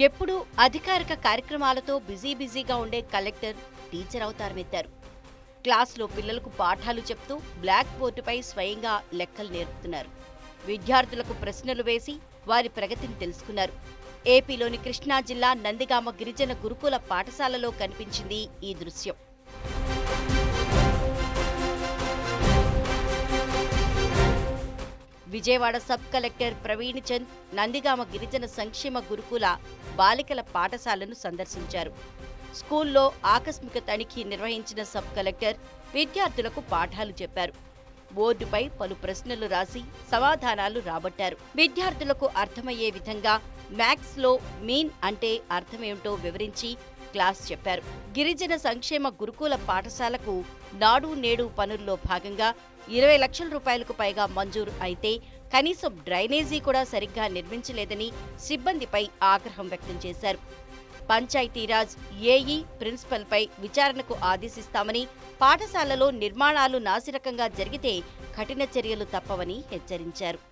ఎప్పుడూ అధికారిక కార్యక్రమాలతో బిజీ బిజీగా ఉండే కలెక్టర్ టీచర్ అవతారమెత్తారు క్లాస్లో పిల్లలకు పాఠాలు చెప్తూ బ్లాక్ బోర్డుపై స్వయంగా లెక్కలు నేర్పుతున్నారు. విద్యార్థులకు ప్రశ్నలు వేసి వారి ప్రగతిని తెలుసుకున్నారు. ఏపీలోని కృష్ణా జిల్లా నందిగామ గిరిజన గురుకుల పాఠశాలలో కనిపించింది ఈ దృశ్యం. విజయవాడ సబ్ కలెక్టర్ ప్రవీణ్ చంద్ నందిగామ గిరిజన సంక్షేమ గురుకుల బాలికల పాఠశాలను సందర్శించారు. స్కూల్లో ఆకస్మిక తనిఖీ నిర్వహించిన సబ్ కలెక్టర్ విద్యార్థులకు పాఠాలు చెప్పారు. బోర్డుపై పలు ప్రశ్నలు రాసి సమాధానాలు రాబట్టారు. విద్యార్థులకు అర్థమయ్యే విధంగా మ్యాథ్స్లో మీన్ అంటే అర్థమేమిటో వివరించి క్లాస్ చెప్పారు. గిరిజన సంక్షేమ గురుకుల పాఠశాలకు నాడు నేడు పనుల్లో భాగంగా ఇరవై లక్షల రూపాయలకు పైగా మంజూరు అయితే కనీసం డ్రైనేజీ కూడా సరిగ్గా నిర్మించలేదని సిబ్బందిపై ఆగ్రహం వ్యక్తం చేశారు. పంచాయతీరాజ్ ఏఈ ప్రిన్సిపల్పై విచారణకు ఆదేశిస్తామని పాఠశాలలో నిర్మాణాలు నాసిరకంగా జరిగితే కఠిన చర్యలు తప్పవని హెచ్చరించారు.